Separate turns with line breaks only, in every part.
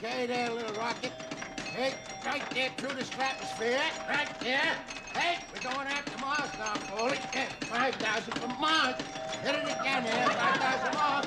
Okay, there, little rocket. Hey, right there through the stratosphere. Right there. Hey, we're going after Mars now, Foley. Yeah, 5,000 for Mars. Hit it again here, 5,000 Mars.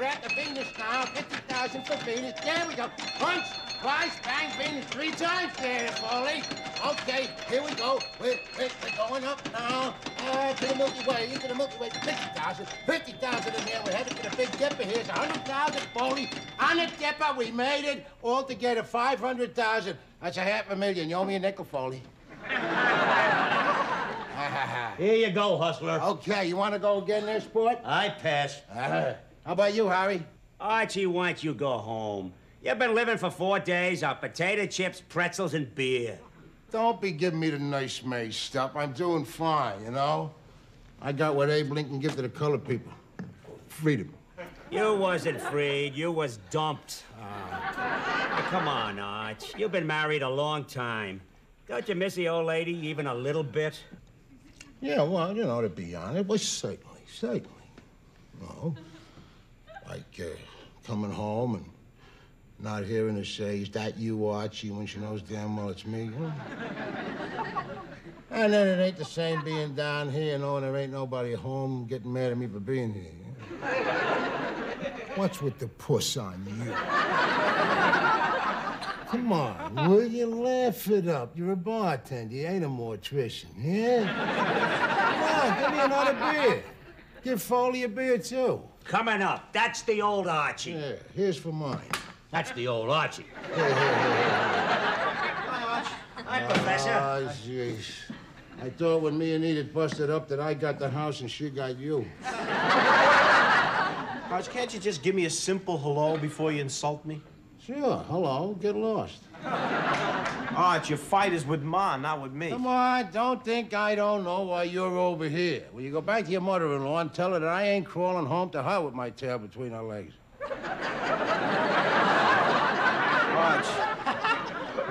We're at the Venus now. 50,000 for Venus. There we go. Punch, twice, bang, Venus three times there, Foley. Okay, here we go. We're, we're, we're going up now. Uh, to the Milky Way, into the Milky Way. 50,000. 50,000 in there. We're headed to the Big Dipper. Here's 100,000, Foley. On the Dipper, we made it. Altogether, 500,000. That's a half a million. You owe me a nickel, Foley.
Here you go, hustler.
Okay, you want to go again there, sport?
I pass.
Uh, how about you, Harry?
Archie, why don't you go home? You've been living for four days on potato chips, pretzels, and beer.
Don't be giving me the nice May stuff. I'm doing fine, you know? I got what Abe Lincoln give to the colored people. Freedom.
You wasn't freed, you was dumped. Oh. come on, Arch. You've been married a long time. Don't you miss the old lady even a little bit?
Yeah, well, you know, to be honest, well, certainly, certainly. No. Like, uh, coming home and not hearing her say, is that you, Archie, when she knows damn well it's me. And then it ain't the same being down here knowing there ain't nobody home getting mad at me for being here. What's with the puss on you? Come on, will you laugh it up? You're a bartender, you ain't a mortician, yeah? Come on, give me another beer. Give Foley a beer, too.
Coming up, that's the old Archie.
Yeah, here's for mine.
That's the old Archie.
Here, here, here, here.
Hi, Professor.
Oh, jeez. I thought when me and Edith busted up that I got the house and she got you.
Arch, can't you just give me a simple hello before you insult me?
Sure, hello, get lost.
Arch, your fight is with Ma, not with me.
Come on, don't think I don't know why you're over here. Will you go back to your mother-in-law and tell her that I ain't crawling home to her with my tail between her legs?
Arch,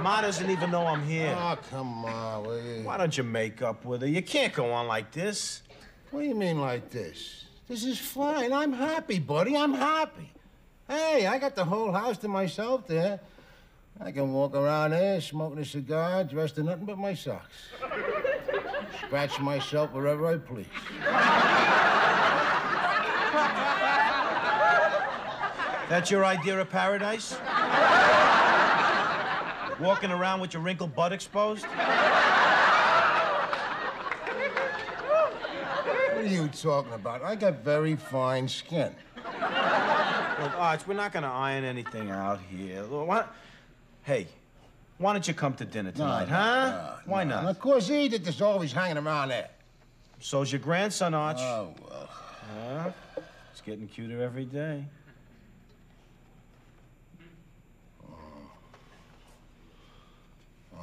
Ma doesn't even know I'm here.
Oh, come on, will you?
Why don't you make up with her? You can't go on like this.
What do you mean like this? This is fine. I'm happy, buddy. I'm happy. Hey, I got the whole house to myself there. I can walk around there smoking a cigar, dressed in nothing but my socks. Scratch myself wherever I please.
That's your idea of paradise? Walking around with your wrinkled butt exposed?
What are you talking about? I got very fine skin.
Look, Arch, we're not gonna iron anything out here. Why, hey, why don't you come to dinner tonight, huh? why
no.
not?
And of course, Edith is always hanging around there.
So's your grandson, Arch.
Oh, well.
Huh? He's getting cuter every day.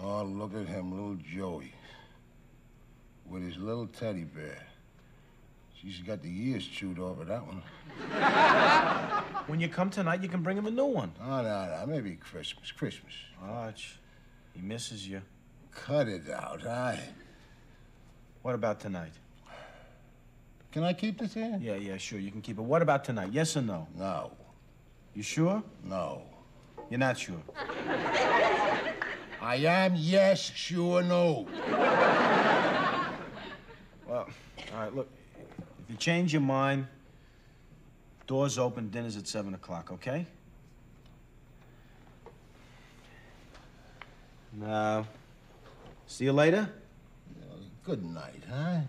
Oh, look at him, little Joey. With his little teddy bear. She's got the ears chewed off of that one.
When you come tonight, you can bring him a new one.
Oh, no, no, maybe Christmas, Christmas.
Arch, he misses you.
Cut it out, huh?
What about tonight?
Can I keep this here?
Yeah, yeah, sure, you can keep it. What about tonight? Yes or no?
No,
You sure?
no.
You're not sure.
I am yes, sure, no.
Well, all right, look. If you change your mind, doors open, dinner's at 7 o'clock, okay? Now, see you later?
Good night, huh?